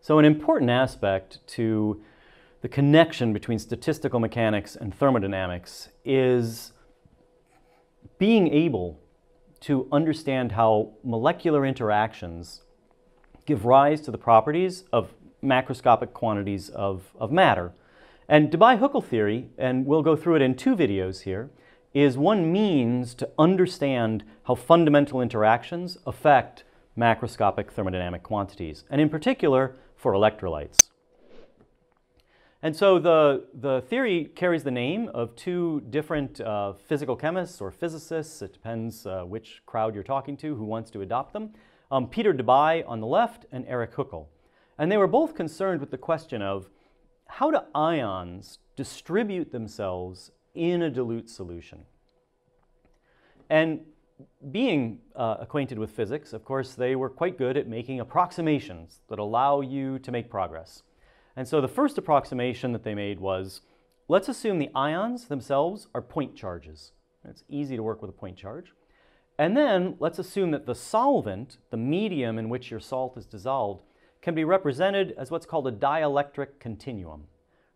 So an important aspect to the connection between statistical mechanics and thermodynamics is being able to understand how molecular interactions give rise to the properties of macroscopic quantities of, of matter. And Debye-Hückel theory, and we'll go through it in two videos here, is one means to understand how fundamental interactions affect macroscopic thermodynamic quantities, and in particular for electrolytes. And so the, the theory carries the name of two different uh, physical chemists or physicists. It depends uh, which crowd you're talking to who wants to adopt them. Um, Peter Debye on the left and Erich Hückel. And they were both concerned with the question of how do ions distribute themselves in a dilute solution? And being uh, acquainted with physics, of course, they were quite good at making approximations that allow you to make progress. And so the first approximation that they made was, let's assume the ions themselves are point charges. It's easy to work with a point charge. And then let's assume that the solvent, the medium in which your salt is dissolved, can be represented as what's called a dielectric continuum.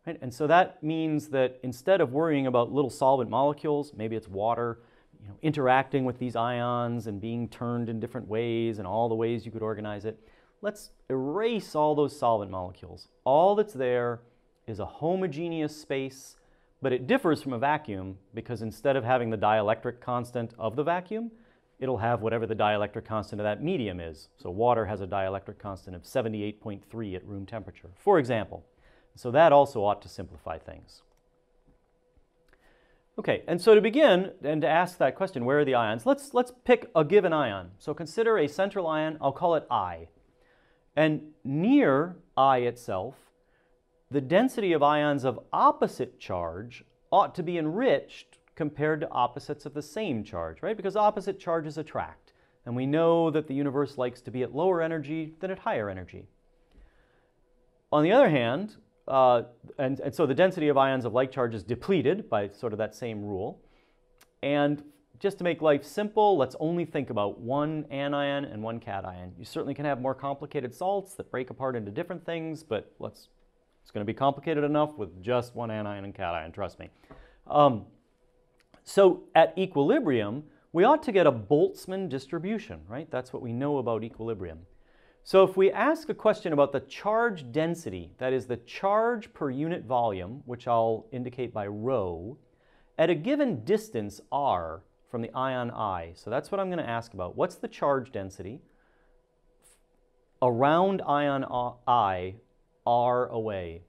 Right? And so that means that instead of worrying about little solvent molecules, maybe it's water, you know, interacting with these ions and being turned in different ways and all the ways you could organize it, let's erase all those solvent molecules. All that's there is a homogeneous space, but it differs from a vacuum because instead of having the dielectric constant of the vacuum, it'll have whatever the dielectric constant of that medium is. So water has a dielectric constant of 78.3 at room temperature, for example. So that also ought to simplify things. Okay, and so to begin and to ask that question, where are the ions? Let's, let's pick a given ion. So consider a central ion, I'll call it I. And near I itself, the density of ions of opposite charge ought to be enriched compared to opposites of the same charge, right? Because opposite charges attract. And we know that the universe likes to be at lower energy than at higher energy. On the other hand, uh, and, and so the density of ions of like charge is depleted by sort of that same rule. And just to make life simple, let's only think about one anion and one cation. You certainly can have more complicated salts that break apart into different things, but let's, it's going to be complicated enough with just one anion and cation, trust me. Um, so at equilibrium, we ought to get a Boltzmann distribution, right? That's what we know about equilibrium. So if we ask a question about the charge density, that is the charge per unit volume, which I'll indicate by rho, at a given distance r, from the ion I. So that's what I'm going to ask about. What's the charge density around ion I r away?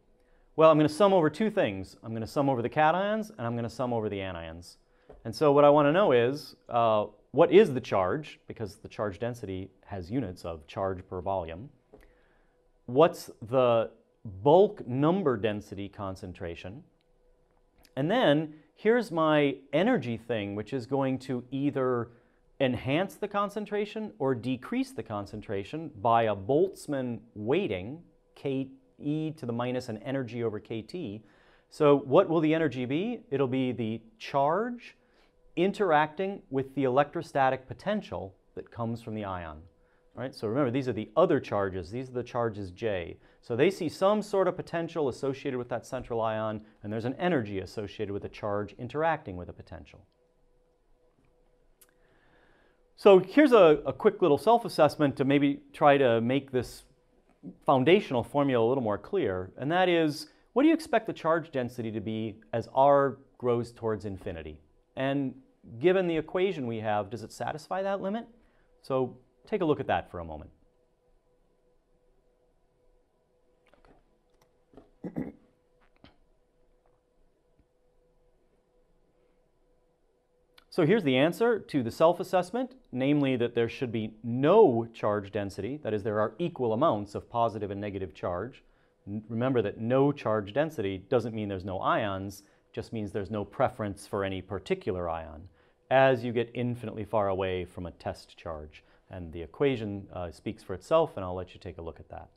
Well, I'm going to sum over two things. I'm going to sum over the cations and I'm going to sum over the anions. And so what I want to know is uh, what is the charge, because the charge density has units of charge per volume. What's the bulk number density concentration? And then here's my energy thing, which is going to either enhance the concentration or decrease the concentration by a Boltzmann weighting, Ke to the minus an energy over Kt. So what will the energy be? It'll be the charge interacting with the electrostatic potential that comes from the ion. Right? So remember, these are the other charges. These are the charges J. So they see some sort of potential associated with that central ion, and there's an energy associated with a charge interacting with a potential. So here's a, a quick little self-assessment to maybe try to make this foundational formula a little more clear, and that is, what do you expect the charge density to be as R grows towards infinity? And given the equation we have, does it satisfy that limit? So Take a look at that for a moment. So here's the answer to the self-assessment, namely that there should be no charge density, that is there are equal amounts of positive and negative charge. remember that no charge density doesn't mean there's no ions, just means there's no preference for any particular ion as you get infinitely far away from a test charge. And the equation uh, speaks for itself, and I'll let you take a look at that.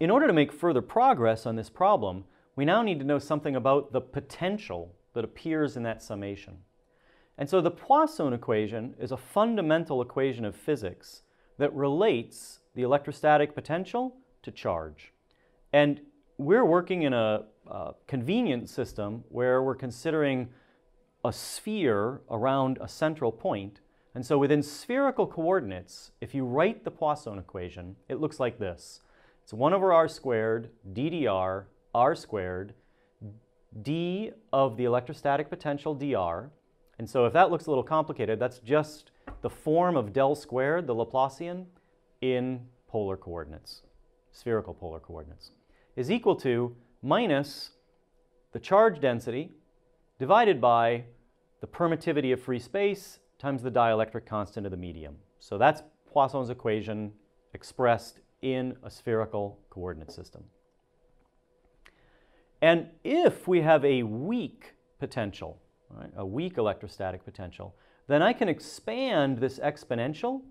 in order to make further progress on this problem, we now need to know something about the potential that appears in that summation. And so the Poisson equation is a fundamental equation of physics that relates the electrostatic potential to charge. And we're working in a, a convenient system where we're considering a sphere around a central point. And so within spherical coordinates, if you write the Poisson equation, it looks like this. It's 1 over r squared ddr r squared d of the electrostatic potential dr. And so if that looks a little complicated, that's just the form of del squared, the Laplacian, in polar coordinates, spherical polar coordinates, is equal to minus the charge density divided by the permittivity of free space times the dielectric constant of the medium. So that's Poisson's equation expressed in a spherical coordinate system. And if we have a weak potential, right, a weak electrostatic potential, then I can expand this exponential,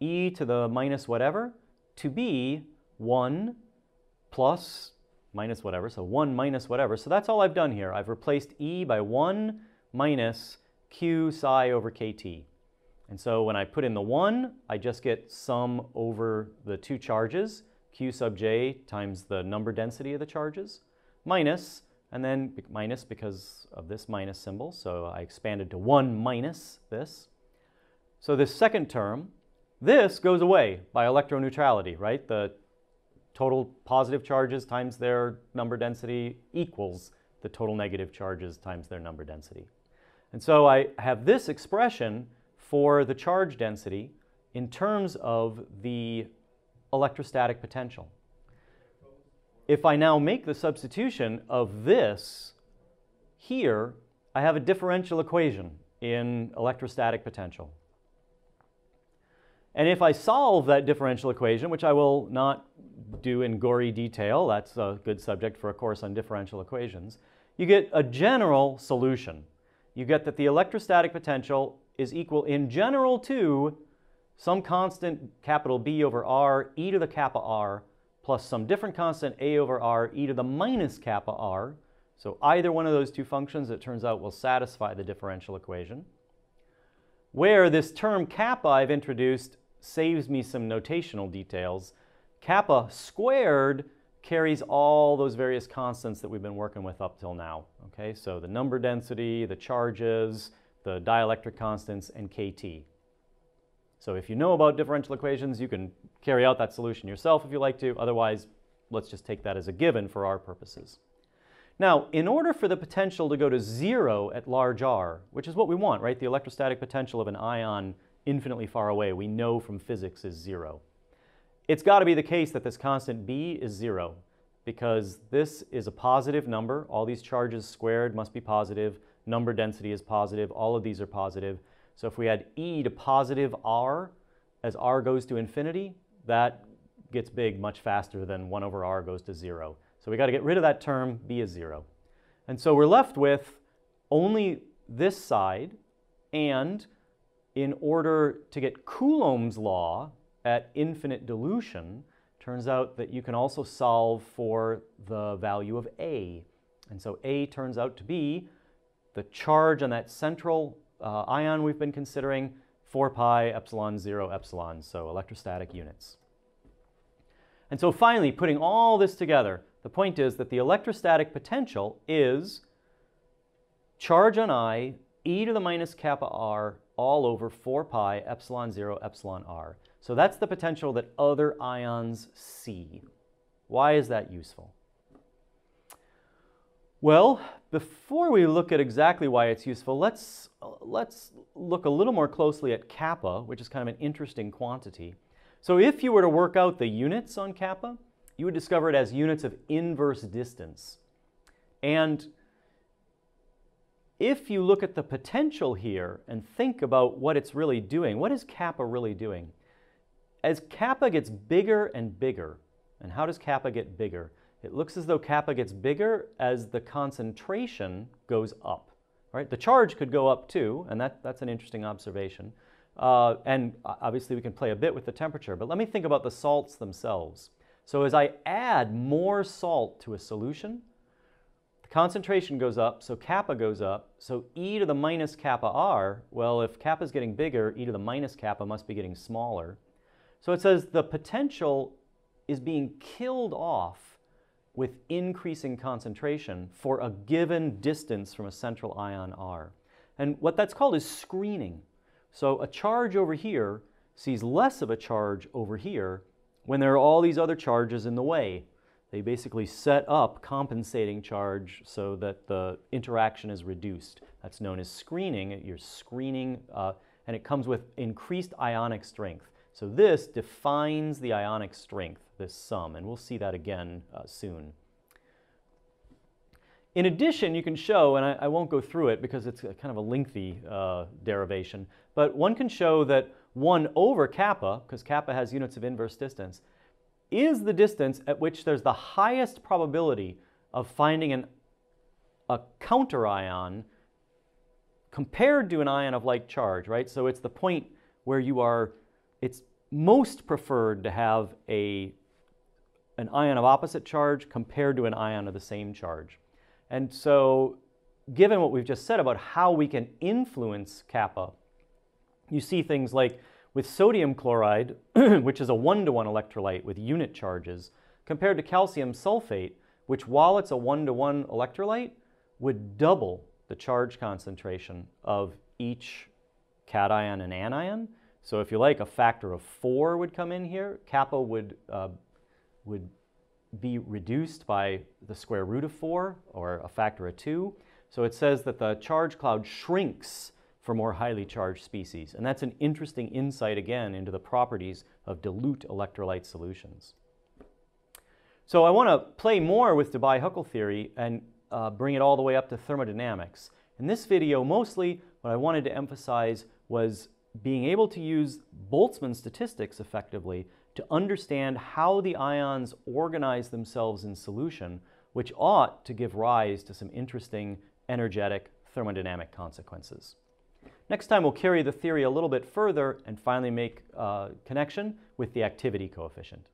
e to the minus whatever, to be 1 plus minus whatever, so 1 minus whatever. So that's all I've done here. I've replaced e by 1 minus q psi over kt. And so when I put in the 1, I just get sum over the two charges, q sub j times the number density of the charges, minus, and then minus because of this minus symbol, so I expanded to 1 minus this. So this second term, this goes away by electroneutrality, right? The total positive charges times their number density equals the total negative charges times their number density. And so I have this expression for the charge density in terms of the electrostatic potential if I now make the substitution of this here, I have a differential equation in electrostatic potential. And if I solve that differential equation, which I will not do in gory detail, that's a good subject for a course on differential equations, you get a general solution. You get that the electrostatic potential is equal in general to some constant capital B over R e to the kappa R plus some different constant a over r e to the minus kappa r. So either one of those two functions, it turns out, will satisfy the differential equation. Where this term kappa I've introduced saves me some notational details. Kappa squared carries all those various constants that we've been working with up till now. Okay, so the number density, the charges, the dielectric constants, and kT. So if you know about differential equations, you can carry out that solution yourself if you like to. Otherwise, let's just take that as a given for our purposes. Now, in order for the potential to go to zero at large r, which is what we want, right? The electrostatic potential of an ion infinitely far away, we know from physics is zero. It's got to be the case that this constant b is zero because this is a positive number. All these charges squared must be positive. Number density is positive. All of these are positive. So if we add e to positive r as r goes to infinity, that gets big much faster than 1 over r goes to 0. So we got to get rid of that term, b is 0. And so we're left with only this side, and in order to get Coulomb's law at infinite dilution, turns out that you can also solve for the value of A. And so A turns out to be the charge on that central uh, ion we've been considering, 4 pi epsilon 0 epsilon, so electrostatic units. And so finally, putting all this together, the point is that the electrostatic potential is charge on I e to the minus kappa r all over 4 pi epsilon 0 epsilon r. So that's the potential that other ions see. Why is that useful? Well, before we look at exactly why it's useful, let's, let's look a little more closely at kappa, which is kind of an interesting quantity. So if you were to work out the units on kappa, you would discover it as units of inverse distance. And if you look at the potential here and think about what it's really doing, what is kappa really doing? As kappa gets bigger and bigger, and how does kappa get bigger? It looks as though kappa gets bigger as the concentration goes up. Right? The charge could go up too, and that, that's an interesting observation. Uh, and obviously we can play a bit with the temperature, but let me think about the salts themselves. So as I add more salt to a solution, concentration goes up, so kappa goes up. So e to the minus kappa r, well, if kappa is getting bigger, e to the minus kappa must be getting smaller. So it says the potential is being killed off with increasing concentration for a given distance from a central ion r. And what that's called is screening. So a charge over here sees less of a charge over here when there are all these other charges in the way. They basically set up compensating charge so that the interaction is reduced. That's known as screening. You're screening, uh, and it comes with increased ionic strength. So this defines the ionic strength, this sum, and we'll see that again uh, soon. In addition, you can show, and I, I, won't go through it because it's kind of a lengthy uh, derivation, but one can show that 1 over kappa, because kappa has units of inverse distance, is the distance at which there's the highest probability of finding an, a counter ion compared to an ion of like charge, right? So it's the point where you are, it's most preferred to have a, an ion of opposite charge compared to an ion of the same charge. And so given what we've just said about how we can influence kappa, you see things like with sodium chloride, which is a one-to-one electrolyte with unit charges, compared to calcium sulfate, which while it's a one-to-one electrolyte, would double the charge concentration of each cation and anion. So if you like, a factor of four would come in here. Kappa would, uh, would be reduced by the square root of 4 or a factor of 2. So it says that the charge cloud shrinks for more highly charged species. And that's an interesting insight again into the properties of dilute electrolyte solutions. So I want to play more with Debye-Hückel theory and uh, bring it all the way up to thermodynamics. In this video, mostly what I wanted to emphasize was being able to use Boltzmann statistics effectively to understand how the ions organize themselves in solution, which ought to give rise to some interesting energetic thermodynamic consequences. Next time we'll carry the theory a little bit further and finally make a connection with the activity coefficient.